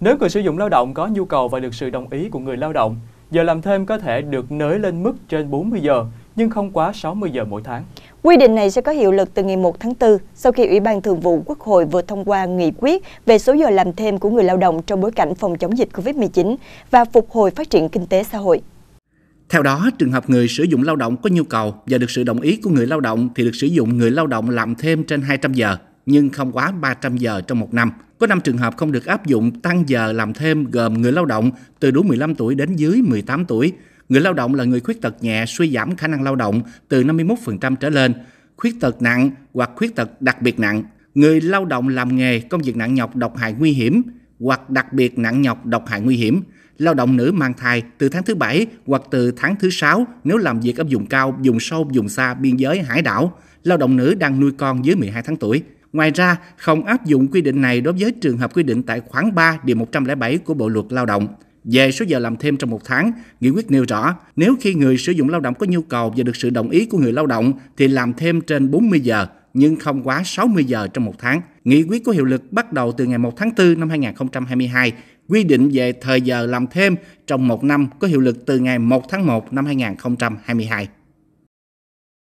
Nếu người sử dụng lao động có nhu cầu và được sự đồng ý của người lao động, giờ làm thêm có thể được nới lên mức trên 40 giờ, nhưng không quá 60 giờ mỗi tháng. Quy định này sẽ có hiệu lực từ ngày 1 tháng 4 sau khi Ủy ban Thường vụ Quốc hội vừa thông qua nghị quyết về số giờ làm thêm của người lao động trong bối cảnh phòng chống dịch COVID-19 và phục hồi phát triển kinh tế xã hội. Theo đó, trường hợp người sử dụng lao động có nhu cầu và được sự đồng ý của người lao động thì được sử dụng người lao động làm thêm trên 200 giờ, nhưng không quá 300 giờ trong một năm. Có 5 trường hợp không được áp dụng tăng giờ làm thêm gồm người lao động từ đủ 15 tuổi đến dưới 18 tuổi, người lao động là người khuyết tật nhẹ suy giảm khả năng lao động từ 51% trở lên, khuyết tật nặng hoặc khuyết tật đặc biệt nặng, người lao động làm nghề công việc nặng nhọc độc hại nguy hiểm hoặc đặc biệt nặng nhọc độc hại nguy hiểm, lao động nữ mang thai từ tháng thứ bảy hoặc từ tháng thứ sáu nếu làm việc ở vùng cao, vùng sâu, vùng xa, biên giới, hải đảo, lao động nữ đang nuôi con dưới 12 tháng tuổi. Ngoài ra, không áp dụng quy định này đối với trường hợp quy định tại khoản 3 điều 107 của Bộ luật Lao động. Về số giờ làm thêm trong một tháng, nghị quyết nêu rõ nếu khi người sử dụng lao động có nhu cầu và được sự đồng ý của người lao động thì làm thêm trên 40 giờ nhưng không quá 60 giờ trong một tháng. Nghị quyết có hiệu lực bắt đầu từ ngày 1 tháng 4 năm 2022, quy định về thời giờ làm thêm trong một năm có hiệu lực từ ngày 1 tháng 1 năm 2022.